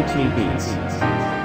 WTBs.